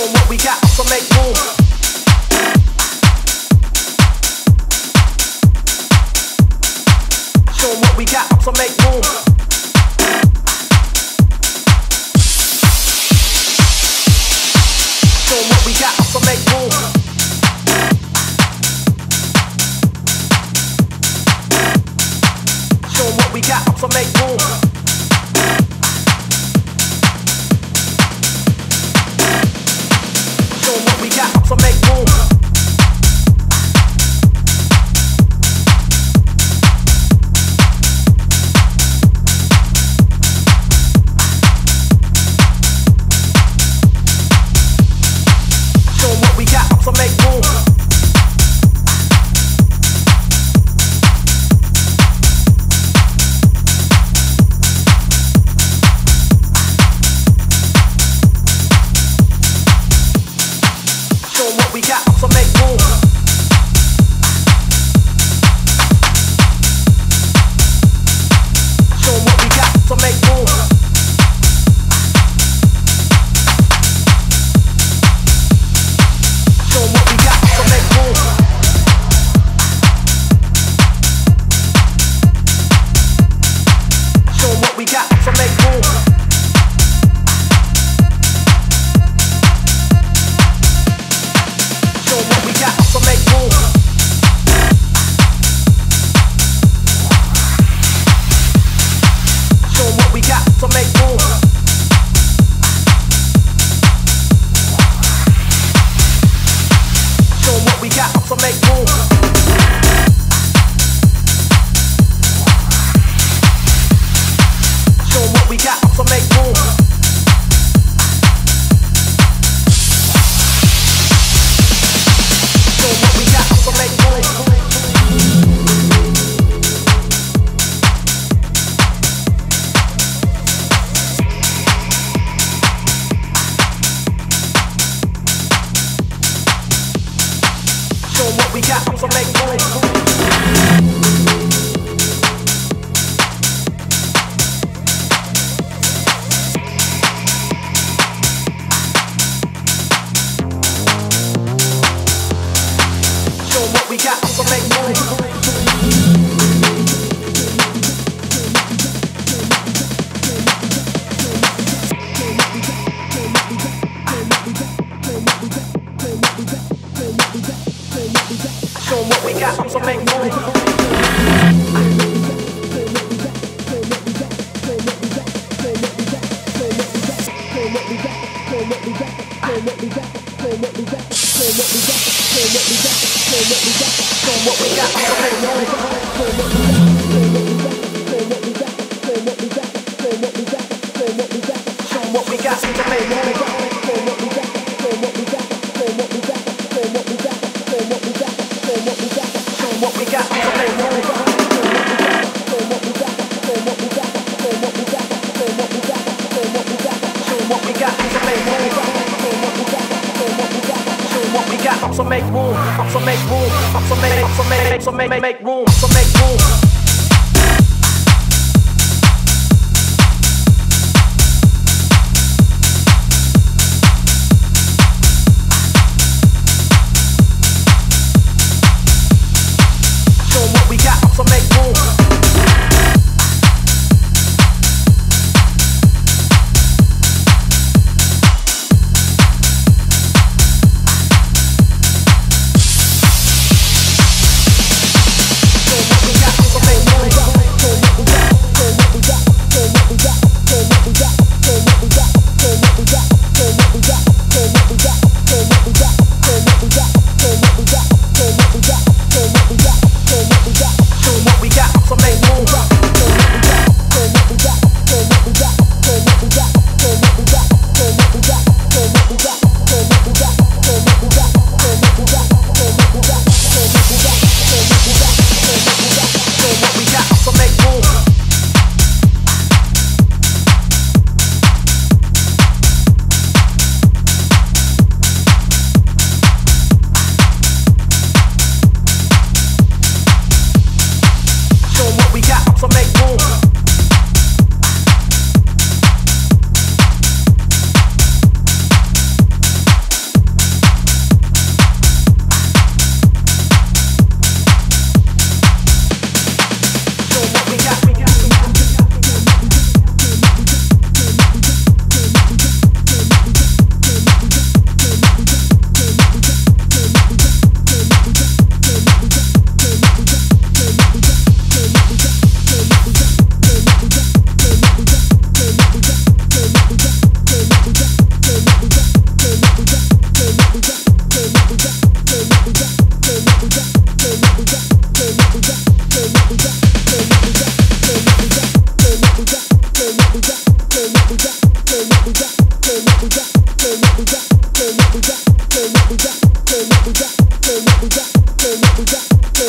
Show 'em what we got, so make room. What we got, make room. What we got, make room. What we got, so make room. So make room. got up make room. Show what we got up make room. We got, so make room. Show what we got, so make room. Make room. Show 'em what we got, so make room. So make room, so make room, so make, so make, so make, make room, so make room.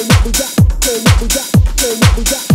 Turn up the jack, turn up the jack, turn up the jack.